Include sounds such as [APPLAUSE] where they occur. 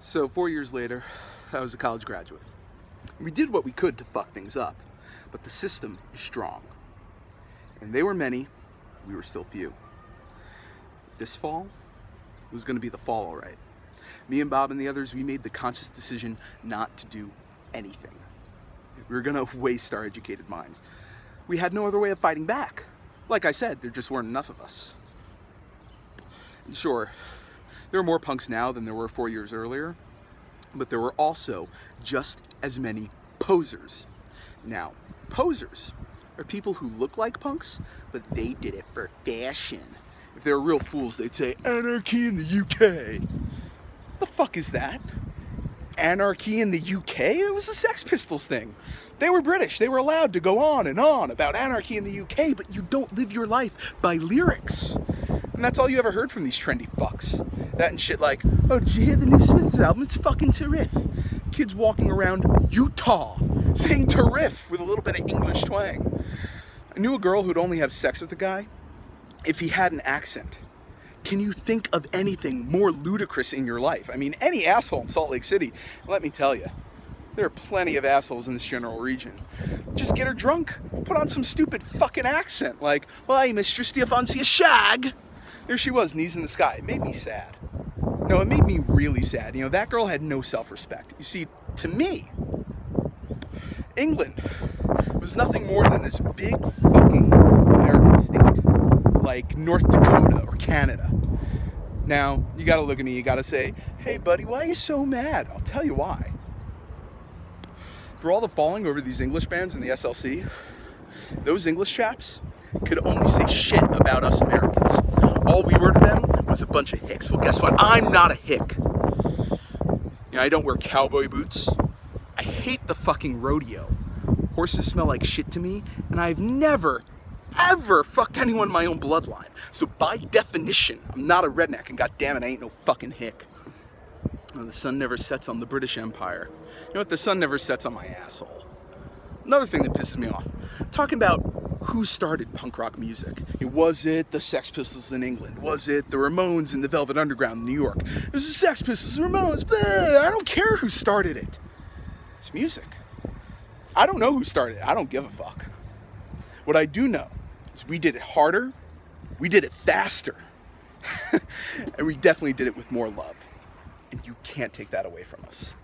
So four years later, I was a college graduate. We did what we could to fuck things up, but the system is strong. And they were many, we were still few. This fall it was gonna be the fall, all right. Me and Bob and the others, we made the conscious decision not to do anything. We were gonna [LAUGHS] waste our educated minds. We had no other way of fighting back. Like I said, there just weren't enough of us. And sure, there are more punks now than there were four years earlier, but there were also just as many posers. Now, posers are people who look like punks, but they did it for fashion. If they were real fools, they'd say, anarchy in the UK. The fuck is that? Anarchy in the UK? It was a Sex Pistols thing. They were British. They were allowed to go on and on about anarchy in the UK, but you don't live your life by lyrics. And that's all you ever heard from these trendy fucks. That and shit like, oh, did you hear the new Smiths album? It's fucking terrific. Kids walking around Utah saying terrific with a little bit of English twang. I knew a girl who'd only have sex with a guy if he had an accent. Can you think of anything more ludicrous in your life? I mean, any asshole in Salt Lake City, let me tell you, there are plenty of assholes in this general region. Just get her drunk, put on some stupid fucking accent like, well, hey, mistress, do a shag? There she was, knees in the sky. It made me sad. No, it made me really sad. You know, that girl had no self-respect. You see, to me, England was nothing more than this big fucking American state, like North Dakota or Canada. Now, you gotta look at me, you gotta say, hey buddy, why are you so mad? I'll tell you why. For all the falling over these English bands in the SLC, those English chaps could only say shit about us Americans all we were to them was a bunch of hicks. Well, guess what? I'm not a hick. You know, I don't wear cowboy boots. I hate the fucking rodeo. Horses smell like shit to me, and I've never, ever fucked anyone in my own bloodline. So by definition, I'm not a redneck, and goddammit, I ain't no fucking hick. the sun never sets on the British Empire. You know what? The sun never sets on my asshole. Another thing that pisses me off. Talking about who started punk rock music? It Was it the Sex Pistols in England? Was it the Ramones in the Velvet Underground in New York? It was the Sex Pistols, Ramones, blah, I don't care who started it. It's music. I don't know who started it. I don't give a fuck. What I do know is we did it harder, we did it faster, [LAUGHS] and we definitely did it with more love. And you can't take that away from us.